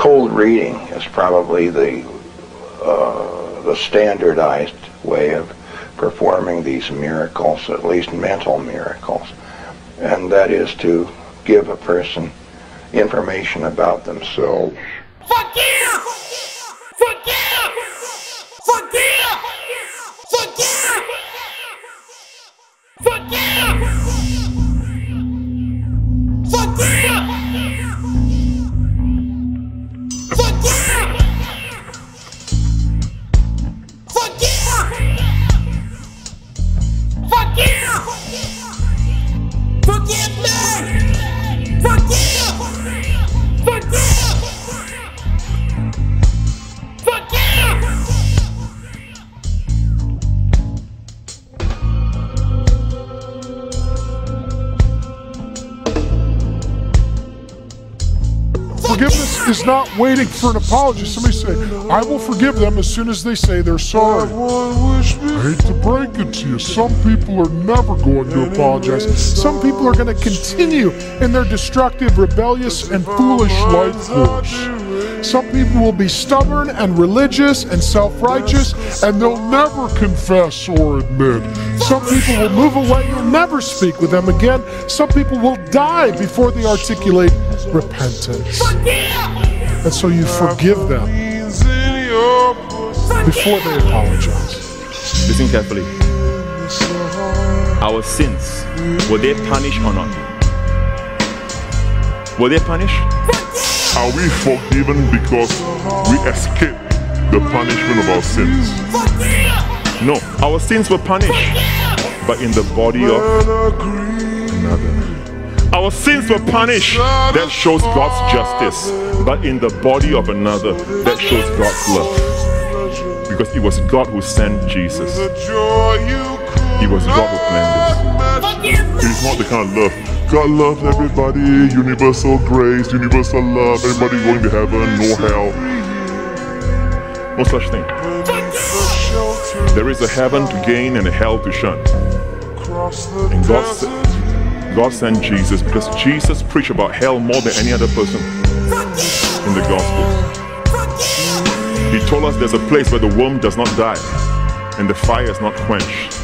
cold reading is probably the uh, the standardized way of performing these miracles, at least mental miracles, and that is to give a person information about themselves. Forgiveness is not waiting for an apology. Somebody say, I will forgive them as soon as they say they're sorry. I hate to break it to you. Some people are never going to apologize. Some people are going to continue in their destructive, rebellious, and foolish life course. Some people will be stubborn and religious and self righteous, and they'll never confess or admit. Some people will move away, you'll never speak with them again. Some people will die before they articulate repentance. And so you forgive them before they apologize. Listen carefully. Our sins, were they punished or not? Were they punished? Are we forgiven because we escape the punishment of our sins? No, our sins were punished, but in the body of another. Our sins were punished, that shows God's justice, but in the body of another, that shows God's love. Because it was God who sent Jesus. It was God who planned this. It is not the kind of love. God loves everybody, universal grace, universal love, everybody going to heaven, no hell. No such thing. There is a heaven to gain and a hell to shun. And God, God sent Jesus because Jesus preached about hell more than any other person in the Gospels. He told us there's a place where the worm does not die and the fire is not quenched.